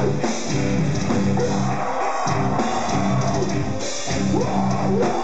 Whoa, whoa.